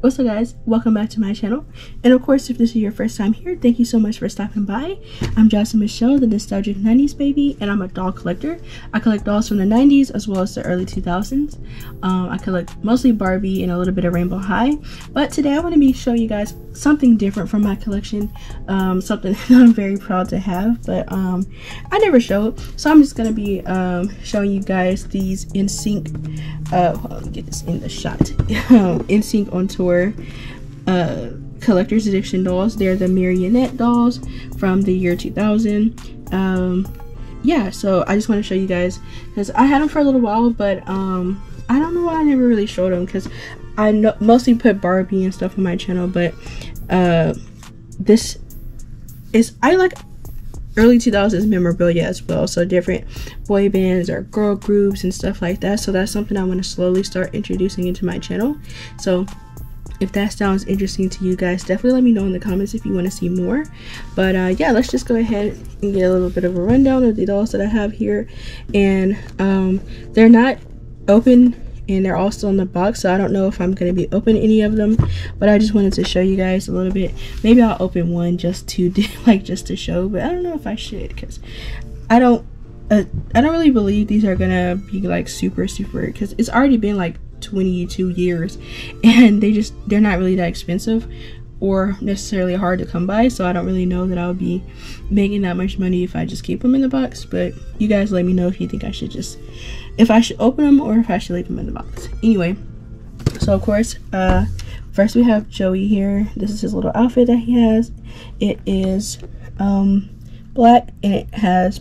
What's up guys, welcome back to my channel. And of course, if this is your first time here, thank you so much for stopping by. I'm Jasmine Michelle, the nostalgic 90s baby, and I'm a doll collector. I collect dolls from the 90s as well as the early 2000s. Um, I collect mostly Barbie and a little bit of Rainbow High. But today I want to be showing you guys something different from my collection. Um, something that I'm very proud to have, but um, I never show it. So I'm just to be um, showing you guys these NSYNC, uh, hold on, get this in the shot. NSYNC on tour uh, collector's edition dolls. They're the marionette dolls from the year 2000. Um, yeah, so I just want to show you guys because I had them for a little while, but um, I don't know why I never really showed them because I no mostly put Barbie and stuff on my channel, but uh, this is I like early 2000s memorabilia as well so different boy bands or girl groups and stuff like that so that's something i want to slowly start introducing into my channel so if that sounds interesting to you guys definitely let me know in the comments if you want to see more. But uh, yeah let's just go ahead and get a little bit of a rundown of the dolls that i have here. And um, they're not open and they're all still in the box so i don't know if i'm going to be opening any of them. But i just wanted to show you guys a little bit. Maybe i'll open one just to do like just to show but i don't know if i should because i don't uh, i don't really believe these are gonna be like super super because it's already been like 22 years and they just they're not really that expensive or necessarily hard to come by so i don't really know that i'll be making that much money if i just keep them in the box but you guys let me know if you think i should just if i should open them or if i should leave them in the box. Anyway so of course uh first we have joey here. This is his little outfit that he has. It is um black and it has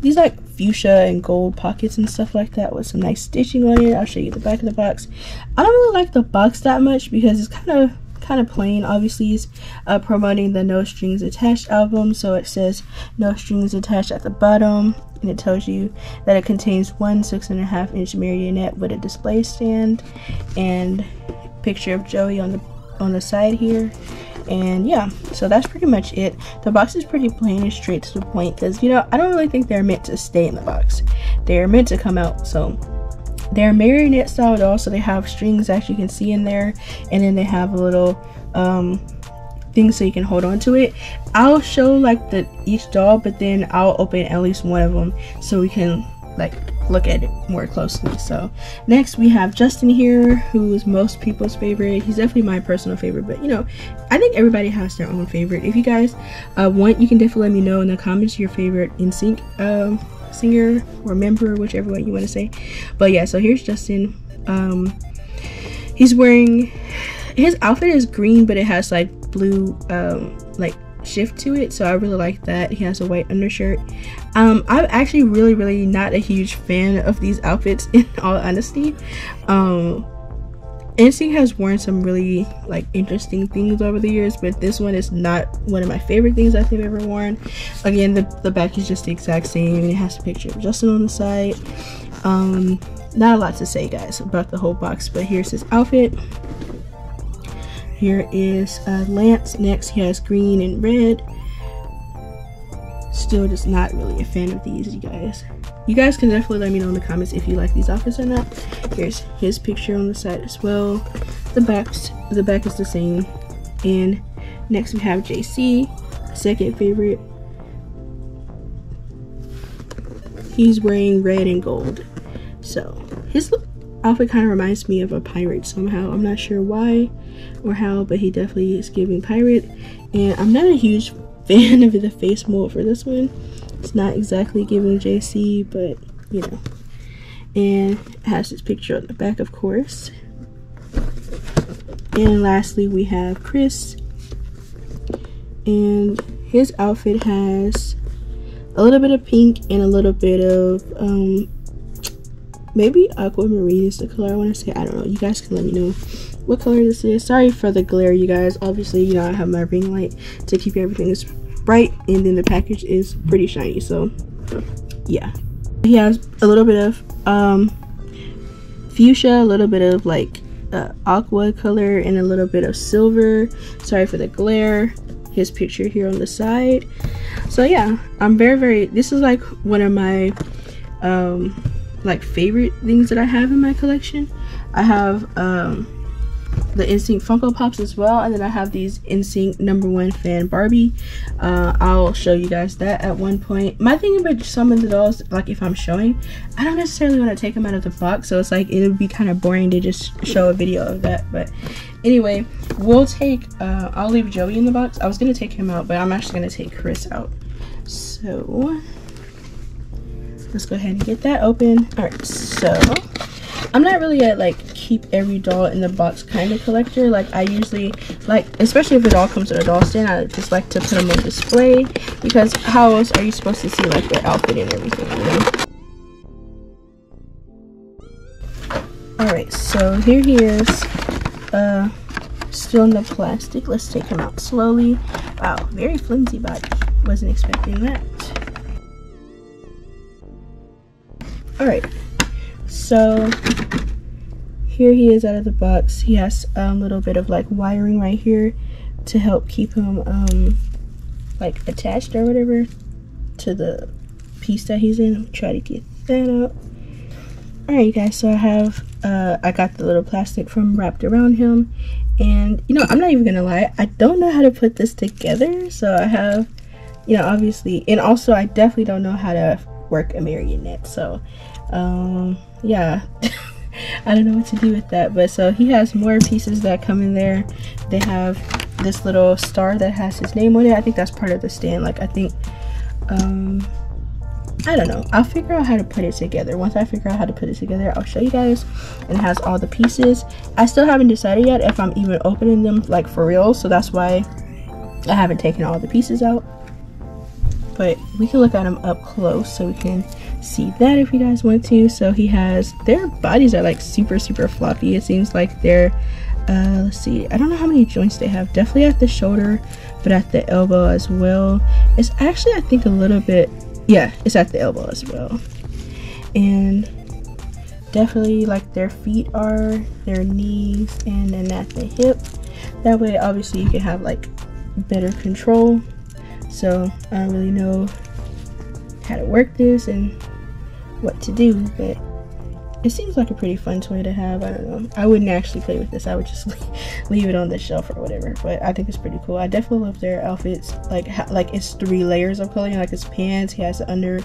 these like fuchsia and gold pockets and stuff like that with some nice stitching on it. I'll show you the back of the box. I don't really like the box that much because it's kind of kind of plain. Obviously, it's uh, promoting the No Strings Attached album, so it says No Strings Attached at the bottom, and it tells you that it contains one six and a half inch marionette with a display stand and picture of Joey on the on the side here and yeah so that's pretty much it. The box is pretty plain and straight to the point because you know i don't really think they're meant to stay in the box. They're meant to come out so they're marionette style doll so they have strings that you can see in there and then they have a little um thing so you can hold on to it. I'll show like the each doll but then i'll open at least one of them so we can like look at it more closely. So next we have Justin here, who is most people's favorite. He's definitely my personal favorite, but you know, I think everybody has their own favorite. If you guys uh, want, you can definitely let me know in the comments your favorite NSYNC um, singer or member, whichever one you want to say. But yeah, so here's Justin. Um, he's wearing his outfit is green, but it has like blue um, like shift to it so i really like that he has a white undershirt um i'm actually really really not a huge fan of these outfits in all honesty um has worn some really like interesting things over the years, but this one is not one of my favorite things that think I've ever worn. Again, the, the back is just the exact same it has a picture of Justin on the side. Um, not a lot to say guys about the whole box, but here's his outfit. Here is uh, Lance. Next, he has green and red. Still just not really a fan of these, you guys. You guys can definitely let me know in the comments if you like these outfits or not. Here's his picture on the side as well. The back's the back is the same. And next we have JC, second favorite. He's wearing red and gold. So his outfit kind of reminds me of a pirate somehow. I'm not sure why or how, but he definitely is giving pirate. And I'm not a huge fan of the face mold for this one. It's not exactly giving JC, but you know. And it has his picture on the back, of course. And lastly, we have Chris. And his outfit has a little bit of pink and a little bit of um, maybe aquamarine is the color I want to say. I don't know. You guys can let me know what color this is. Sorry for the glare, you guys. Obviously, you know, I have my ring light to keep everything bright, and then the package is pretty shiny. So, yeah. He has a little bit of um, fuchsia, a little bit of like uh, aqua color, and a little bit of silver. Sorry for the glare. His picture here on the side. So yeah, I'm very, very. This is like one of my um like favorite things that I have in my collection. I have um the NSYNC Funko Pops as well. And then I have these NSYNC number one fan Barbie. Uh, I'll show you guys that at one point. My thing about some of the dolls, like if I'm showing, I don't necessarily want to take them out of the box. So it's like, it would be kind of boring to just show a video of that. But anyway, we'll take, uh, I'll leave Joey in the box. I was going to take him out, but I'm actually going to take Chris out. So let's go ahead and get that open. All right, so I'm not really a like keep every doll in the box kind of collector. Like I usually like, especially if it all comes in a doll stand, I just like to put them on display because how else are you supposed to see like their outfit and everything, you know? Alright, so here he is. Uh, still in the plastic. Let's take him out slowly. Wow, very flimsy body. Wasn't expecting that. Alright, so here he is out of the box. He has a little bit of like wiring right here to help keep him um like attached or whatever to the piece that he's in. Try to get that out all right you guys so i have uh i got the little plastic from wrapped around him. And you know i'm not even gonna lie i don't know how to put this together. So i have you know obviously and also i definitely don't know how to work a marionette. So um yeah I don't know what to do with that but so he has more pieces that come in there. They have this little star that has his name on it. I think that's part of the stand. Like I think um I don't know. I'll figure out how to put it together. Once I figure out how to put it together I'll show you guys and it has all the pieces. I still haven't decided yet if I'm even opening them like for real so that's why I haven't taken all the pieces out. But we can look at them up close so we can see that if you guys want to. So he has their bodies are like super super floppy it seems like they're uh let's see i don't know how many joints they have definitely at the shoulder but at the elbow as well. It's actually i think a little bit yeah it's at the elbow as well. And definitely like their feet are their knees and then at the hip. That way obviously you can have like better control. So i don't really know how to work this and what to do, but it seems like a pretty fun toy to have. I don't know. I wouldn't actually play with this. I would just leave it on the shelf or whatever. But I think it's pretty cool. I definitely love their outfits. Like like it's three layers of clothing. Like his pants. He has an under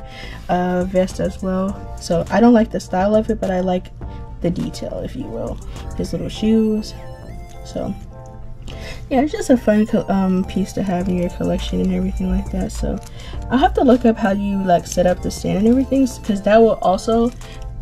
uh, vest as well. So I don't like the style of it, but I like the detail, if you will. His little shoes. So yeah it's just a fun um, piece to have in your collection and everything like that so i'll have to look up how you like set up the stand and everything because that will also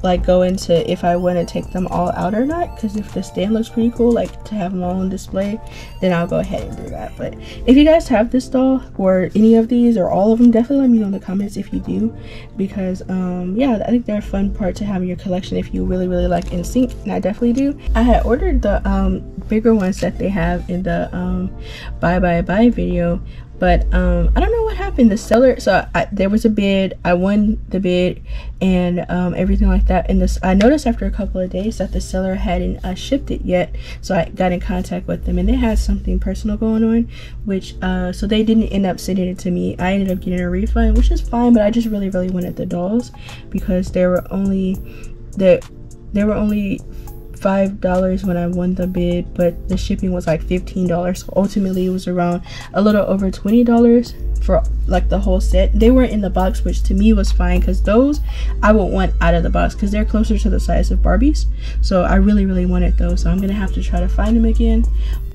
like go into if I want to take them all out or not because if the stand looks pretty cool like to have them all on display then I'll go ahead and do that. But if you guys have this doll or any of these or all of them definitely let me know in the comments if you do because um yeah I think they're a fun part to have in your collection if you really really like NSYNC and I definitely do. I had ordered the um bigger ones that they have in the um bye bye bye video but um i don't know what happened. The seller so I, there was a bid. I won the bid and um, everything like that. And this i noticed after a couple of days that the seller hadn't uh, shipped it yet. So i got in contact with them and they had something personal going on which uh so they didn't end up sending it to me. I ended up getting a refund which is fine but i just really really wanted the dolls because there were only the there were only five dollars when I won the bid, but the shipping was like fifteen dollars. So ultimately, it was around a little over twenty dollars for like the whole set. They were in the box, which to me was fine because those I would want out of the box because they're closer to the size of Barbies. So I really, really wanted those. So I'm gonna have to try to find them again.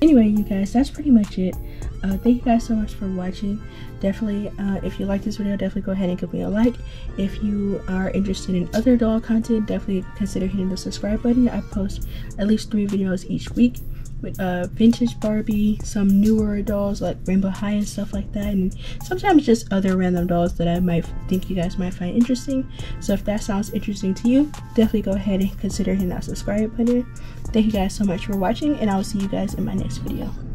Anyway, you guys, that's pretty much it. Uh, thank you guys so much for watching definitely uh, if you like this video definitely go ahead and give me a like if you are interested in other doll content definitely consider hitting the subscribe button i post at least three videos each week with uh, vintage Barbie, some newer dolls like Rainbow High and stuff like that, and sometimes just other random dolls that I might think you guys might find interesting. So if that sounds interesting to you, definitely go ahead and consider hitting that subscribe button. Thank you guys so much for watching, and I will see you guys in my next video.